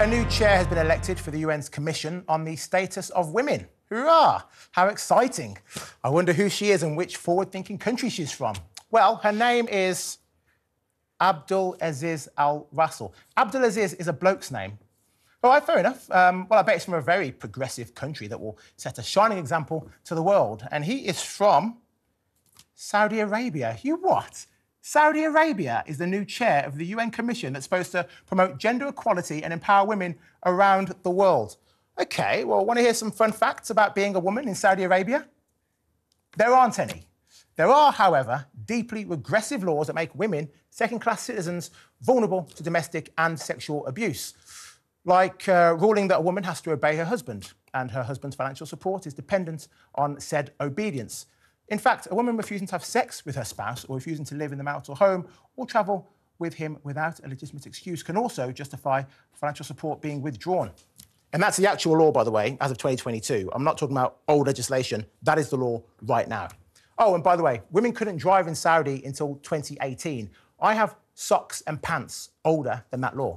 A new chair has been elected for the UN's Commission on the Status of Women. Hurrah! How exciting. I wonder who she is and which forward thinking country she's from. Well, her name is Abdul Aziz Alwasil. Abdul Aziz is a bloke's name. All right, fair enough. Um, well, I bet it's from a very progressive country that will set a shining example to the world. And he is from Saudi Arabia. You what? Saudi Arabia is the new chair of the UN Commission that's supposed to promote gender equality and empower women around the world. OK, well, want to hear some fun facts about being a woman in Saudi Arabia? There aren't any. There are, however, deeply regressive laws that make women second class citizens vulnerable to domestic and sexual abuse, like uh, ruling that a woman has to obey her husband and her husband's financial support is dependent on said obedience. In fact, a woman refusing to have sex with her spouse or refusing to live in the marital home or travel with him without a legitimate excuse can also justify financial support being withdrawn. And that's the actual law, by the way, as of 2022. I'm not talking about old legislation. That is the law right now. Oh, and by the way, women couldn't drive in Saudi until 2018. I have socks and pants older than that law.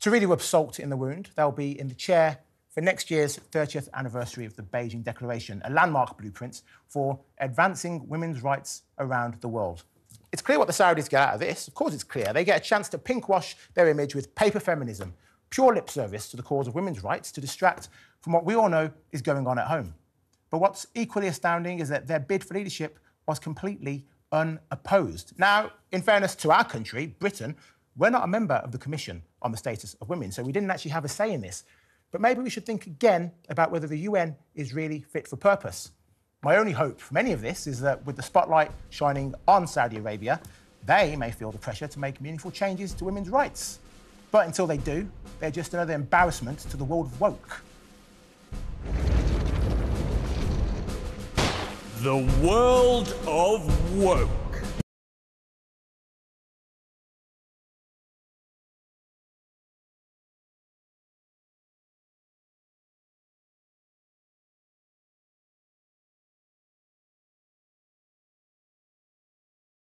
To really rub salt in the wound, they'll be in the chair for next year's 30th anniversary of the Beijing Declaration, a landmark blueprint for advancing women's rights around the world. It's clear what the Saudis get out of this. Of course, it's clear. They get a chance to pinkwash their image with paper feminism, pure lip service to the cause of women's rights to distract from what we all know is going on at home. But what's equally astounding is that their bid for leadership was completely unopposed. Now, in fairness to our country, Britain, we're not a member of the Commission on the Status of Women, so we didn't actually have a say in this. But maybe we should think again about whether the UN is really fit for purpose. My only hope from any of this is that with the spotlight shining on Saudi Arabia, they may feel the pressure to make meaningful changes to women's rights. But until they do, they're just another embarrassment to the world of woke. The world of woke.